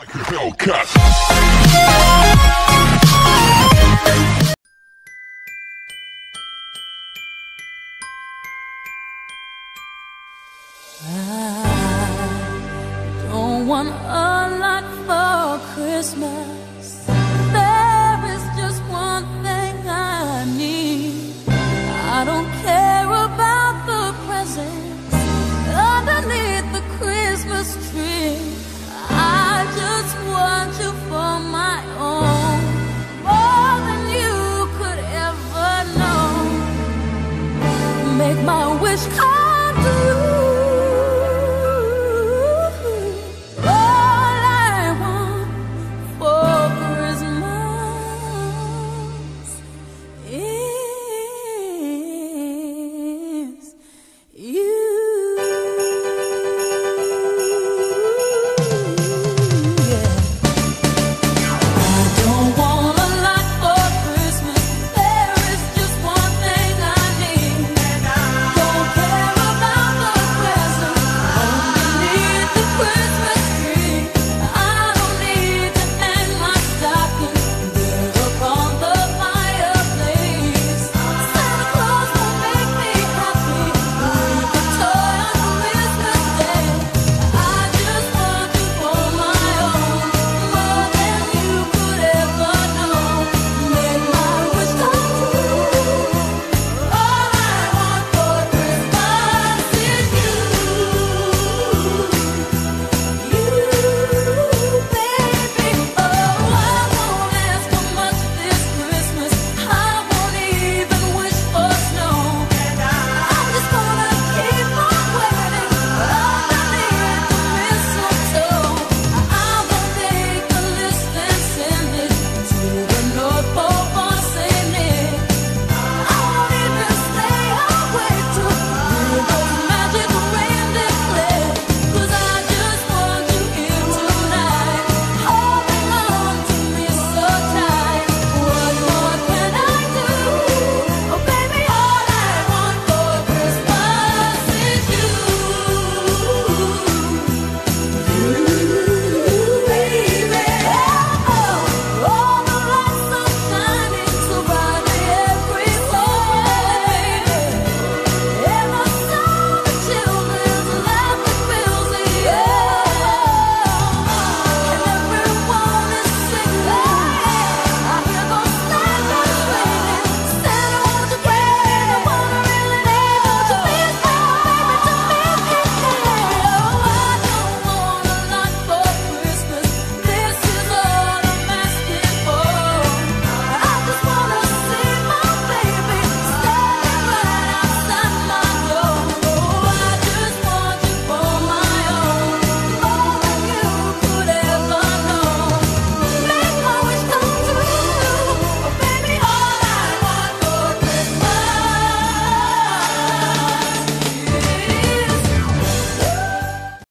Like a Hellcat. Don't want a lot for Christmas. my wish come true.